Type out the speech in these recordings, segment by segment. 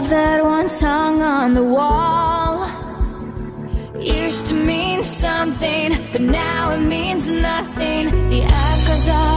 love that once hung on the wall. Used to mean something, but now it means nothing. The echoes are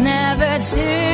Never too